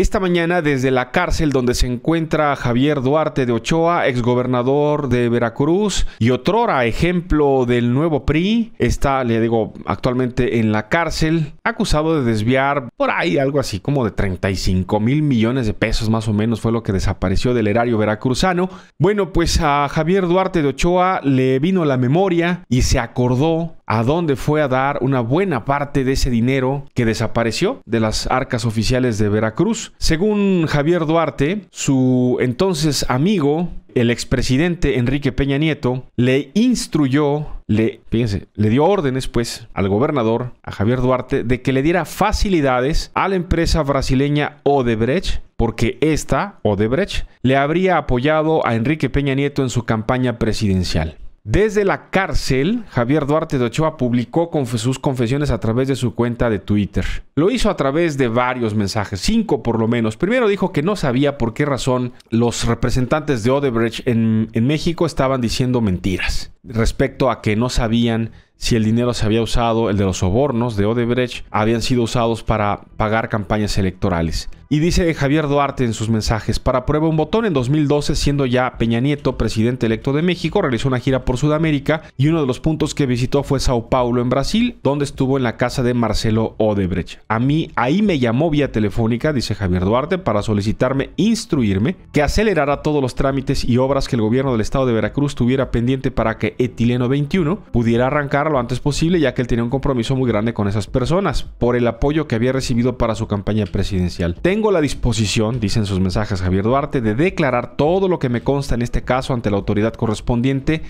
esta mañana desde la cárcel donde se encuentra Javier Duarte de Ochoa, exgobernador de Veracruz y otrora ejemplo del nuevo PRI, está, le digo, actualmente en la cárcel, acusado de desviar por ahí algo así como de 35 mil millones de pesos más o menos fue lo que desapareció del erario veracruzano. Bueno, pues a Javier Duarte de Ochoa le vino la memoria y se acordó a dónde fue a dar una buena parte de ese dinero que desapareció de las arcas oficiales de Veracruz. Según Javier Duarte, su entonces amigo, el expresidente Enrique Peña Nieto, le instruyó, le, fíjense, le dio órdenes pues al gobernador, a Javier Duarte, de que le diera facilidades a la empresa brasileña Odebrecht porque esta, Odebrecht, le habría apoyado a Enrique Peña Nieto en su campaña presidencial. Desde la cárcel, Javier Duarte de Ochoa publicó sus confesiones a través de su cuenta de Twitter. Lo hizo a través de varios mensajes, cinco por lo menos. Primero dijo que no sabía por qué razón los representantes de Odebrecht en, México estaban diciendo mentiras respecto a que no sabían si el dinero se había usado, el de los sobornos de Odebrecht, habían sido usados para pagar campañas electorales. Y dice Javier Duarte en sus mensajes, para prueba un botón, en 2012, siendo ya Peña Nieto presidente electo de México, realizó una gira por Sudamérica y uno de los puntos que visitó fue Sao Paulo, en Brasil, donde estuvo en la casa de Marcelo Odebrecht. A mí, ahí me llamó vía telefónica, dice Javier Duarte, para solicitarme, instruirme, que acelerara todos los trámites y obras que el gobierno del estado de Veracruz tuviera pendiente para que Etileno 21 pudiera arrancar lo antes posible, ya que él tenía un compromiso muy grande con esas personas, por el apoyo que había recibido para su campaña presidencial. Tengo la disposición, dicen sus mensajes Javier Duarte, de declarar todo lo que me consta en este caso ante la autoridad correspondiente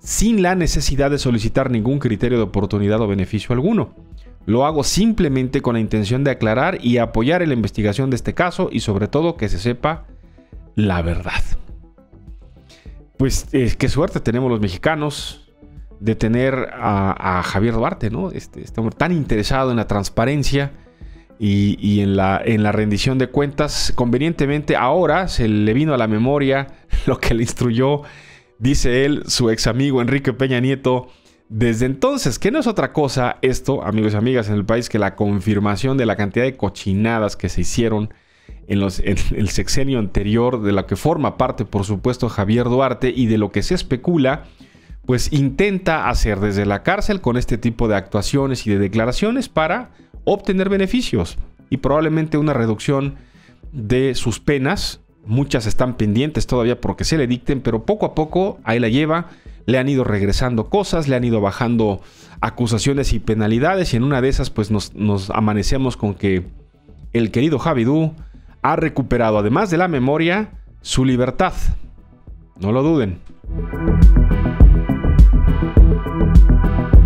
sin la necesidad de solicitar ningún criterio de oportunidad o beneficio alguno. Lo hago simplemente con la intención de aclarar y apoyar en la investigación de este caso y sobre todo que se sepa la verdad. Pues eh, qué suerte tenemos los mexicanos de tener a, Javier Duarte, ¿no? Este, este hombre tan interesado en la transparencia y, en, la, en la rendición de cuentas. Convenientemente ahora se le vino a la memoria lo que le instruyó, dice él, su ex amigo Enrique Peña Nieto. Desde entonces, que no es otra cosa esto, amigos y amigas, en el país que la confirmación de la cantidad de cochinadas que se hicieron en, el sexenio anterior, de la que forma parte, por supuesto, Javier Duarte y de lo que se especula, pues intenta hacer desde la cárcel con este tipo de actuaciones y de declaraciones para obtener beneficios y probablemente una reducción de sus penas. Muchas están pendientes todavía porque se le dicten, pero poco a poco ahí la lleva. Le han ido regresando cosas, le han ido bajando acusaciones y penalidades y en una de esas pues nos, amanecemos con que el querido Javidú ha recuperado además de la memoria su libertad. No lo duden. thank you